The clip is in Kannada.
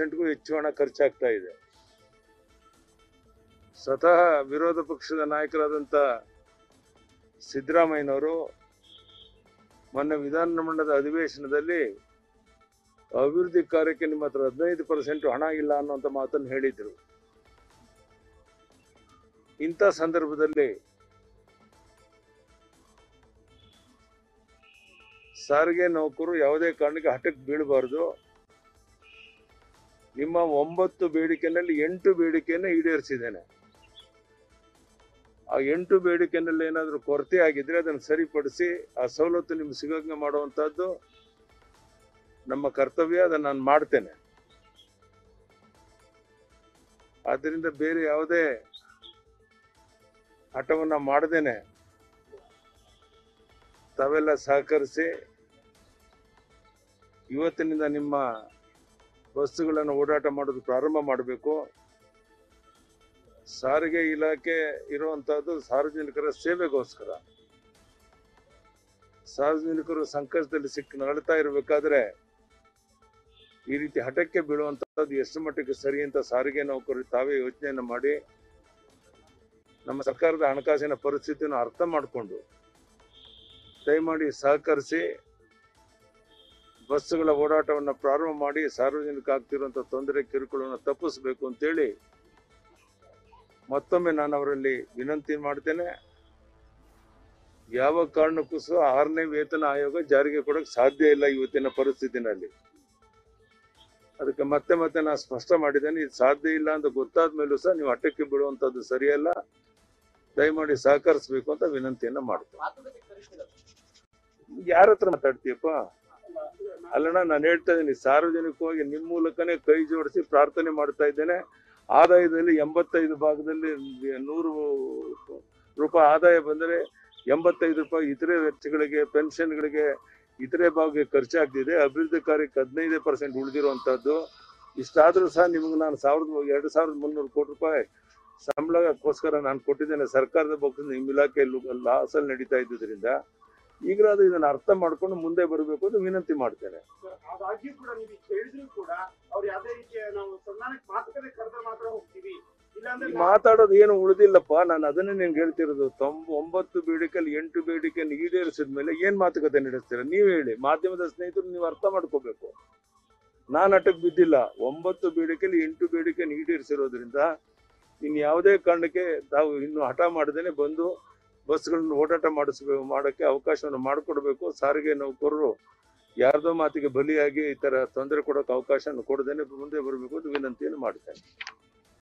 ಪರ್ಸೆಂಟ್ಗೂ ಹೆಚ್ಚು ಹಣ ಖರ್ಚಾಗ್ತಾ ಇದೆ. ಸ್ವತಃ ವಿರೋಧ ಪಕ್ಷದ ನಾಯಕರಾದಂಥ ಸಿದ್ದರಾಮಯ್ಯನವರು ಮೊನ್ನೆ ವಿಧಾನಮಂಡಲದ ಅಧಿವೇಶನದಲ್ಲಿ ಅಭಿವೃದ್ಧಿ ಕಾರ್ಯಕ್ಕೆ ನಿಮ್ಮ ಹತ್ರ ಹದಿನೈದು ಪರ್ಸೆಂಟ್ ಹಣ ಇಲ್ಲ ಅನ್ನುವಂತ ಮಾತನ್ನು ಹೇಳಿದ್ರು. ಇಂಥ ಸಂದರ್ಭದಲ್ಲಿ ಸಾರಿಗೆ ನೌಕರು ಯಾವುದೇ ಕಾರಣಕ್ಕೆ ಹಠಕ್ಕೆ ಬೀಳಬಾರ್ದು. ನಿಮ್ಮ ಒಂಬತ್ತು ಬೇಡಿಕೆನಲ್ಲಿ ಎಂಟು ಬೇಡಿಕೆಯನ್ನು ಈಡೇರಿಸಿದ್ದೇನೆ. ಆ ಎಂಟು ಬೇಡಿಕೆನಲ್ಲಿ ಏನಾದರೂ ಕೊರತೆ ಆಗಿದ್ರೆ ಅದನ್ನು ಸರಿಪಡಿಸಿ ಆ ಸವಲತ್ತು ನಿಮ್ಗೆ ಸಿಗೋಂಗೆ ಮಾಡುವಂಥದ್ದು ನಮ್ಮ ಕರ್ತವ್ಯ, ಅದನ್ನು ನಾನು ಮಾಡ್ತೇನೆ. ಆದ್ದರಿಂದ ಬೇರೆ ಯಾವುದೇ ಹಠವನ್ನು ಮಾಡದೇನೆ. ತಾವೆಲ್ಲ ಸಹಕರಿಸಿ ಇವತ್ತಿನಿಂದ ನಿಮ್ಮ ಬಸ್ಸುಗಳನ್ನು ಓಡಾಟ ಮಾಡೋದು ಪ್ರಾರಂಭ ಮಾಡಬೇಕು. ಸಾರಿಗೆ ಇಲಾಖೆ ಇರುವಂತಹದ್ದು ಸಾರ್ವಜನಿಕರ ಸೇವೆಗೋಸ್ಕರ. ಸಾರ್ವಜನಿಕರು ಸಂಕಷ್ಟದಲ್ಲಿ ಸಿಕ್ಕಿ ನರಳ್ತಾ ಇರಬೇಕಾದ್ರೆ ಈ ರೀತಿ ಹಠಕ್ಕೆ ಬೀಳುವಂತಹದ್ದು ಎಷ್ಟು ಮಟ್ಟಿಗೆ ಸರಿ ಅಂತ ಸಾರಿಗೆ ನೌಕರರು ತಾವೇ ಯೋಚನೆಯನ್ನು ಮಾಡಿ, ನಮ್ಮ ಸರ್ಕಾರದ ಹಣಕಾಸಿನ ಪರಿಸ್ಥಿತಿಯನ್ನು ಅರ್ಥ ಮಾಡಿಕೊಂಡು, ದಯಮಾಡಿ ಸಹಕರಿಸಿ. ಬಸ್ಸುಗಳ ಓಡಾಟವನ್ನು ಪ್ರಾರಂಭ ಮಾಡಿ ಸಾರ್ವಜನಿಕ ಆಗ್ತಿರುವಂಥ ತೊಂದರೆ ಕಿರುಕುಳವನ್ನು ತಪ್ಪಿಸಬೇಕು ಅಂತೇಳಿ ಮತ್ತೊಮ್ಮೆ ನಾನು ಅವರಲ್ಲಿ ವಿನಂತಿ ಮಾಡ್ತೇನೆ. ಯಾವ ಕಾರಣಕ್ಕೂ ಸಹ ಆರನೇ ವೇತನ ಆಯೋಗ ಜಾರಿಗೆ ಕೊಡಕ್ಕೆ ಸಾಧ್ಯ ಇಲ್ಲ ಇವತ್ತಿನ ಪರಿಸ್ಥಿತಿನಲ್ಲಿ. ಅದಕ್ಕೆ ಮತ್ತೆ ಮತ್ತೆ ನಾನು ಸ್ಪಷ್ಟ ಮಾಡಿದ್ದೇನೆ, ಇದು ಸಾಧ್ಯ ಇಲ್ಲ ಅಂತ ಗೊತ್ತಾದ ಮೇಲೂ ಸಹ ನೀವು ಹಠಕ್ಕೆ ಬೀಳುವಂಥದ್ದು ಸರಿಯಲ್ಲ. ದಯಮಾಡಿ ಸಹಕರಿಸಬೇಕು ಅಂತ ವಿನಂತಿಯನ್ನ ಮಾಡ್ತೇನೆ. ಯಾರ ಹತ್ರ ಮಾತಾಡ್ತೀಯಪ್ಪ? ಅಲ್ಲಣ್ಣ, ನಾನು ಹೇಳ್ತಾ ಇದ್ದೀನಿ ಸಾರ್ವಜನಿಕವಾಗಿ ನಿಮ್ಮ ಮೂಲಕನೇ ಕೈ ಜೋಡಿಸಿ ಪ್ರಾರ್ಥನೆ ಮಾಡ್ತಾ ಇದ್ದೇನೆ. ಆದಾಯದಲ್ಲಿ ಎಂಬತ್ತೈದು ಭಾಗದಲ್ಲಿ ನೂರು ರೂಪಾಯಿ ಆದಾಯ ಬಂದರೆ ಎಂಬತ್ತೈದು ರೂಪಾಯಿ ಇತರೆ ವೆಚ್ಚಗಳಿಗೆ ಪೆನ್ಷನ್ಗಳಿಗೆ ಇತರೆ ಭಾಗಕ್ಕೆ ಖರ್ಚಾಗ್ತಿದೆ. ಅಭಿವೃದ್ಧಿ ಕಾರ್ಯಕ್ಕೆ ಹದಿನೈದು ಪರ್ಸೆಂಟ್ ಉಳಿದಿರುವಂಥದ್ದು ಇಷ್ಟಾದರೂ ಸಹ ನಿಮಗೆ ನಾನು ಸಾವಿರದ ಎರಡು ಸಾವಿರದ ಮುನ್ನೂರು ಕೋಟಿ ರೂಪಾಯಿ ಸಂಬಳಕ್ಕೋಸ್ಕರ ನಾನು ಕೊಟ್ಟಿದ್ದೇನೆ. ಸರ್ಕಾರದ ಬಗ್ಗೆ ನಿಮ್ಮ ಇಲಾಖೆಯಲ್ಲಿ ಲಾಸಲ್ಲಿ ನಡೀತಾ ಇದ್ದುದರಿಂದ. ಈಗಲಾದ್ರೂ ಇದನ್ನ ಅರ್ಥ ಮಾಡ್ಕೊಂಡು ಮುಂದೆ ಬರಬೇಕು ಅಂತ ವಿನಂತಿ ಮಾಡ್ತೇನೆ. ಮಾತಾಡೋದು ಏನು ಉಳಿದಿಲ್ಲಪ್ಪ ನಾನು ಅದನ್ನೇ ನಿಮ್ಗೆ ಹೇಳ್ತಿರೋದು. ತೊಂಬ ಒಂಬತ್ತು ಬೇಡಿಕೆಯಲ್ಲಿ ಎಂಟು ಬೇಡಿಕೆ ಈಡೇರಿಸಿದ ಮೇಲೆ ಏನ್ ಮಾತುಕತೆ ನಡೆಸ್ತೀರ? ನೀವು ಹೇಳಿ. ಮಾಧ್ಯಮದ ಸ್ನೇಹಿತರು ನೀವು ಅರ್ಥ ಮಾಡ್ಕೋಬೇಕು. ನಾನು ಅಟಕ್ ಬಿದ್ದಿಲ್ಲ. ಒಂಬತ್ತು ಬೇಡಿಕೆಯಲ್ಲಿ ಎಂಟು ಬೇಡಿಕೆ ಈಡೇರಿಸಿರೋದ್ರಿಂದ ಇನ್ ಯಾವುದೇ ಕಾರಣಕ್ಕೆ ತಾವು ಇನ್ನು ಹಠ ಮಾಡದೇನೆ ಬಂದು ಬಸ್ಗಳನ್ನು ಓಡಾಟ ಮಾಡಿಸ್ಬೇಕು ಮಾಡೋಕ್ಕೆ ಅವಕಾಶವನ್ನು ಮಾಡಿಕೊಡ್ಬೇಕು. ಸಾರಿಗೆ ನೌಕರರು ಯಾರ್ದೋ ಮಾತಿಗೆ ಬಲಿಯಾಗಿ ಈ ತರ ತೊಂದರೆ ಕೊಡೋಕೆ ಅವಕಾಶವನ್ನು ಕೊಡದೇನೆ ಮುಂದೆ ಬರಬೇಕು ಅಂತ ವಿನಂತಿಯನ್ನು ಮಾಡ್ತೇನೆ